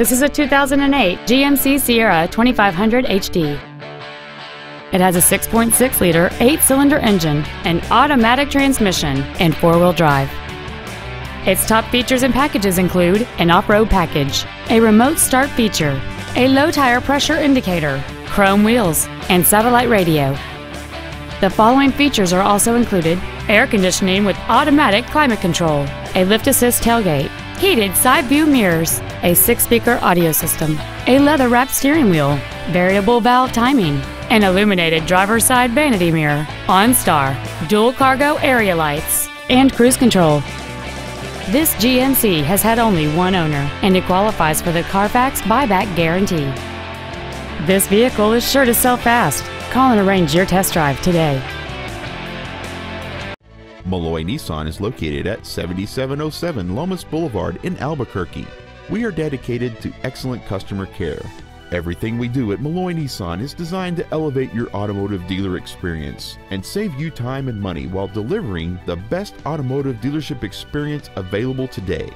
This is a 2008 GMC Sierra 2500 HD. It has a 6.6-liter, 8-cylinder engine, an automatic transmission, and four-wheel drive. Its top features and packages include an off-road package, a remote start feature, a low tire pressure indicator, chrome wheels, and satellite radio. The following features are also included air conditioning with automatic climate control, a lift assist tailgate, heated side view mirrors, a six speaker audio system, a leather wrapped steering wheel, variable valve timing, an illuminated driver's side vanity mirror, OnStar, dual cargo area lights, and cruise control. This GMC has had only one owner and it qualifies for the Carfax buyback guarantee. This vehicle is sure to sell fast. Call and arrange your test drive today. Melloy Nissan is located at 7707 Lomas Boulevard in Albuquerque. We are dedicated to excellent customer care. Everything we do at Melloy Nissan is designed to elevate your automotive dealer experience and save you time and money while delivering the best automotive dealership experience available today.